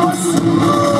nosso